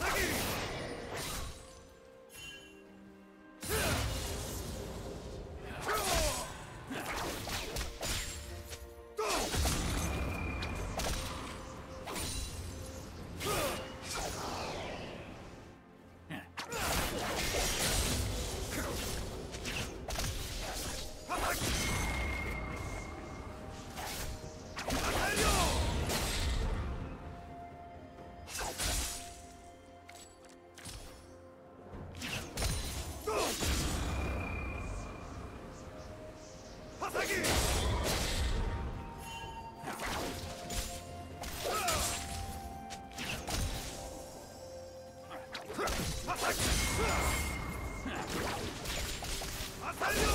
Hasaki! 살려!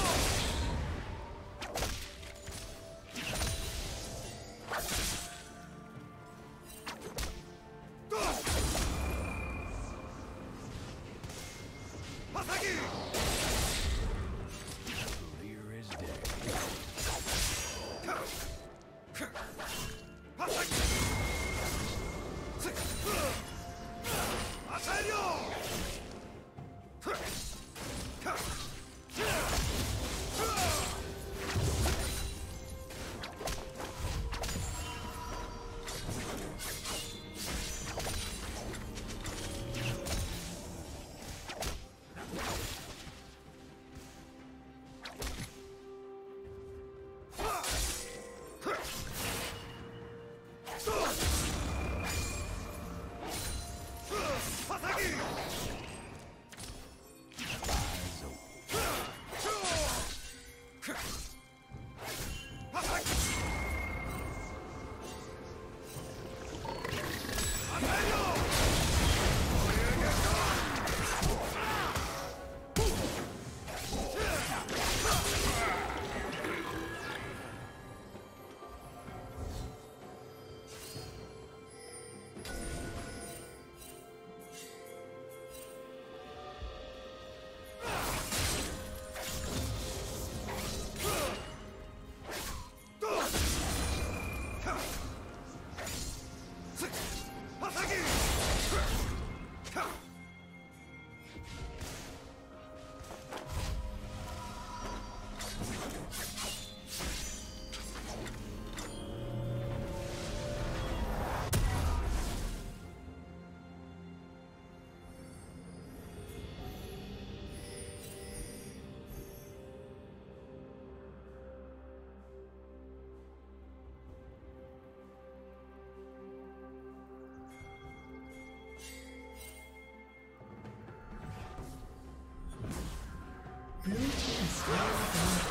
Red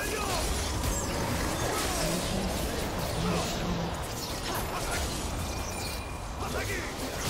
Thank you!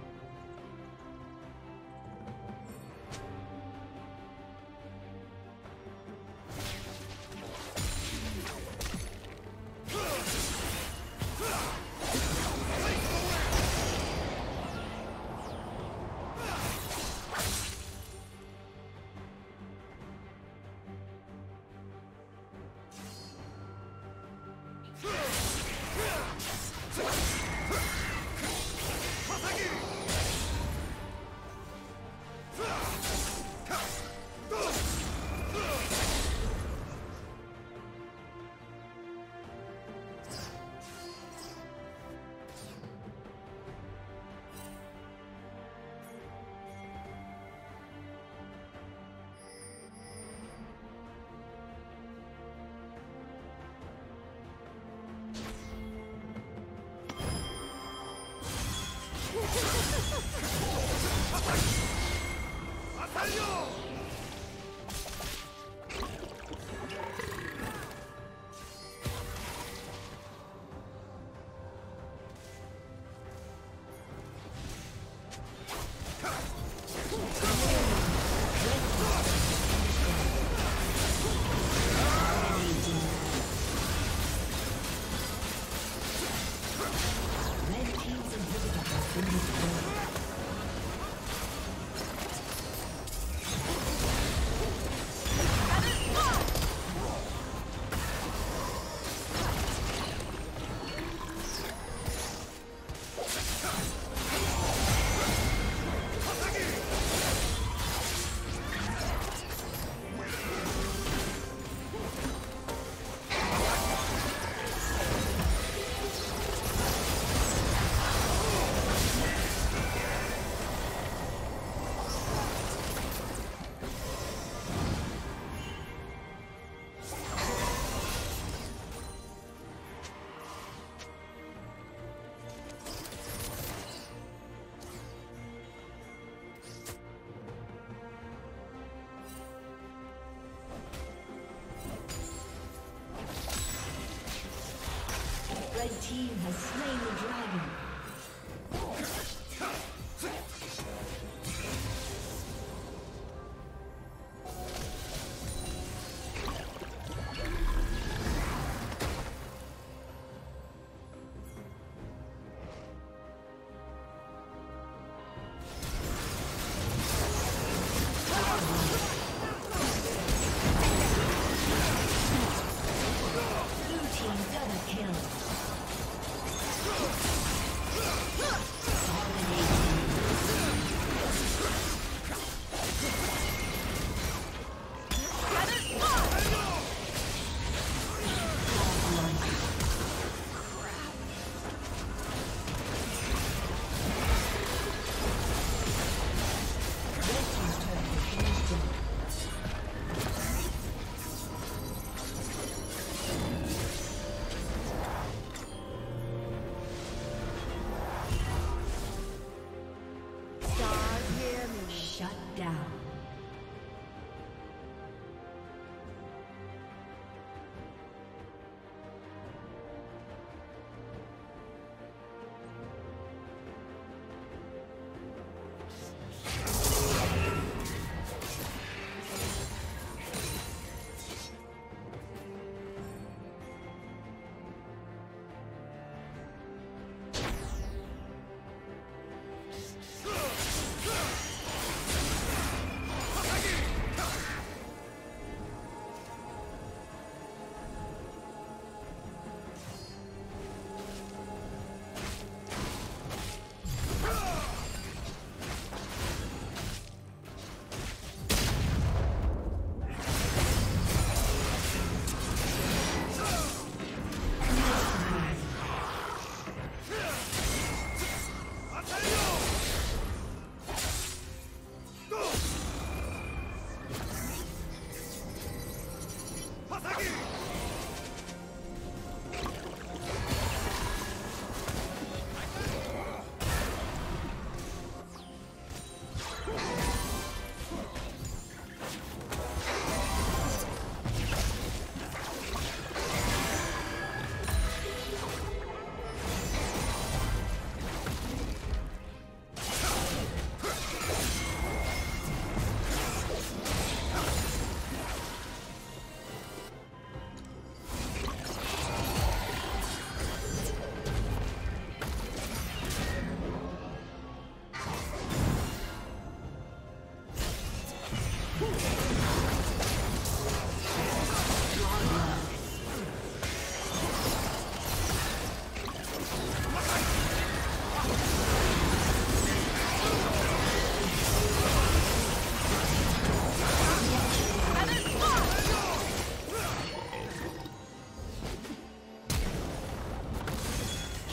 Team has slain